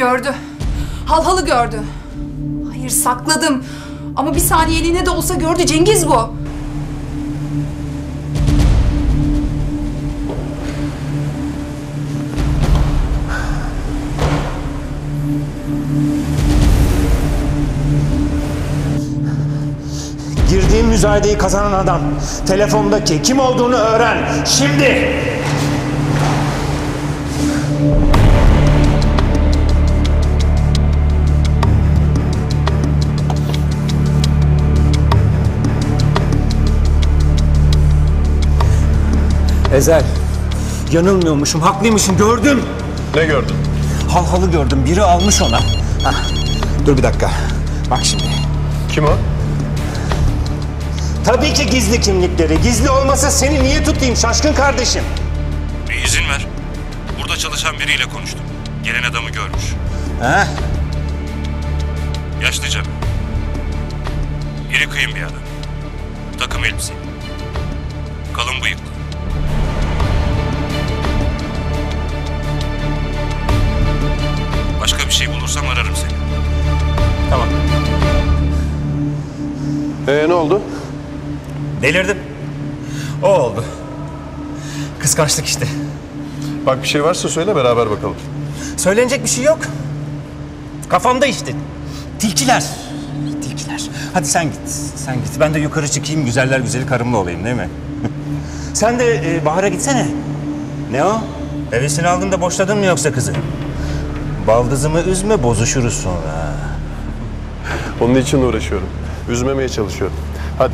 Gördü. Halhalı gördü. Hayır sakladım. Ama bir saniyeliğine de olsa gördü Cengiz bu. Girdiğin müzayedeyi kazanan adam. Telefondaki kim olduğunu öğren. Şimdi. Ezel. Yanılmıyormuşum, haklıymışım. Gördüm. Ne gördün? Halhalı gördüm. Biri almış ona. Hah. Dur bir dakika. Bak şimdi. Kim o? Tabii ki gizli kimlikleri. Gizli olmasa seni niye tutayım şaşkın kardeşim? Bir izin ver. Burada çalışan biriyle konuştum. Gelen adamı görmüş. Ha? Yaşlıca. İri kıyım bir adam. Takım elbise. Kalın bıyıklı. Ee ne oldu? Delirdim. O oldu. Kıskançlık işte. Bak bir şey varsa söyle beraber bakalım. Söylenecek bir şey yok. Kafamda işte. Tilkiler. Tilkiler. Hadi sen git. Sen git. Ben de yukarı çıkayım. Güzeller güzeli karımla olayım değil mi? sen de e, Bahar'a gitsene. Ne o? Hevesini aldın da boşladın mı yoksa kızı? Baldızımı üzme bozuşuruz sonra. Onun için uğraşıyorum üzmemeye çalışıyorum. Hadi.